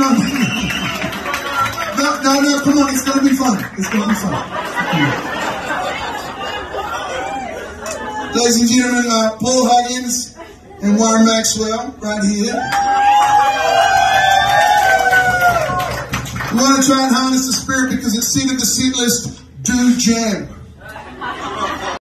no, no, no, no, come on, it's gonna be fun. It's gonna be fun. Ladies and gentlemen, uh, Paul Huggins and Warren Maxwell, right here. We want to try and harness the spirit because it's seated the seatless do jam.